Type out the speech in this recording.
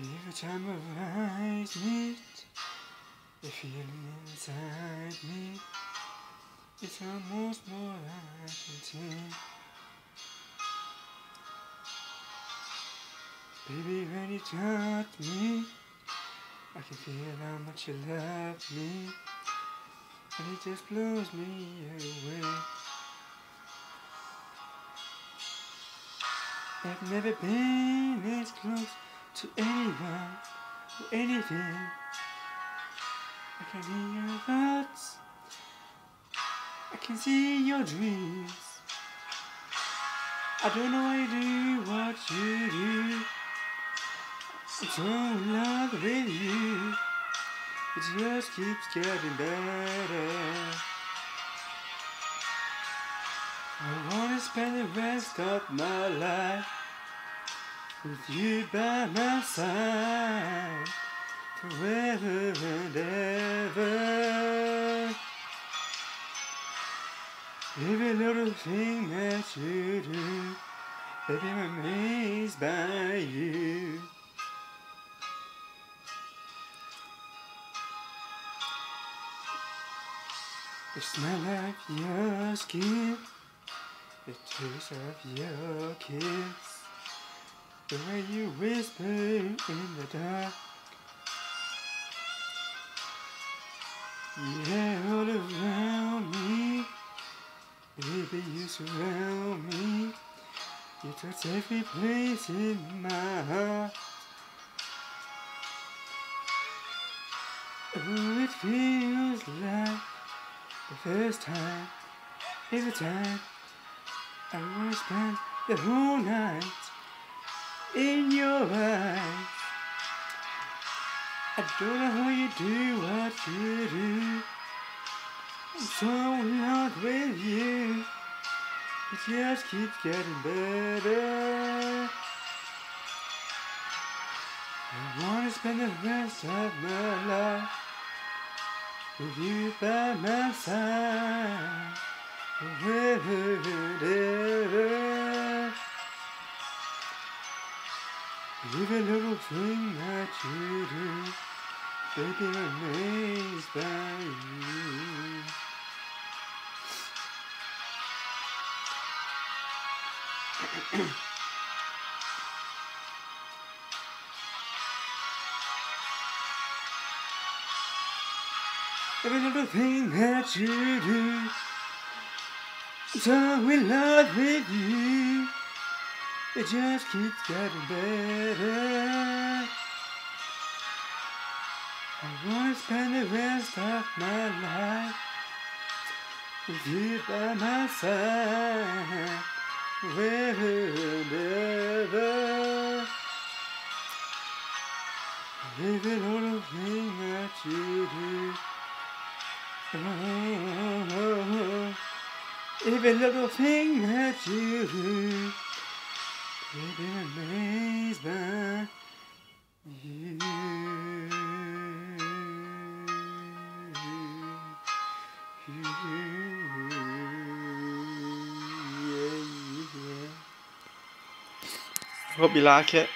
Every time our eyes meet, the feeling inside me, it's almost more like a team. Baby, when you touch me, I can feel how much you love me, and it just blows me away. I've never been this close to anyone or anything. I can hear your thoughts. I can see your dreams. I don't know why you do what you do. I'm so in love with you. It just keeps getting better. I wanna spend the rest of my life with you by my side forever and ever. Every little thing that you do, baby, I'm amazed by you. The smell of your skin, the taste of your kiss. The way you whisper in the dark. Yeah, all around me. Baby, you surround me. You touch every place in my heart. Oh, it feels like the first time, every time I wanna spend the whole night in your eyes. I don't know how you do what you do. I'm so in love with you. It just keeps getting better. I wanna spend the rest of my life with you by my side forever and ever. Every little thing that you do, baby, I'm amazed by you. Every little thing that you do, so in love with you. It just keeps getting better. I wanna spend the rest of my life with you by my side, forever and ever. Every little thing that you do. Oh, every little thing that you do. Baby, I'm amazed by you. Hope you like it.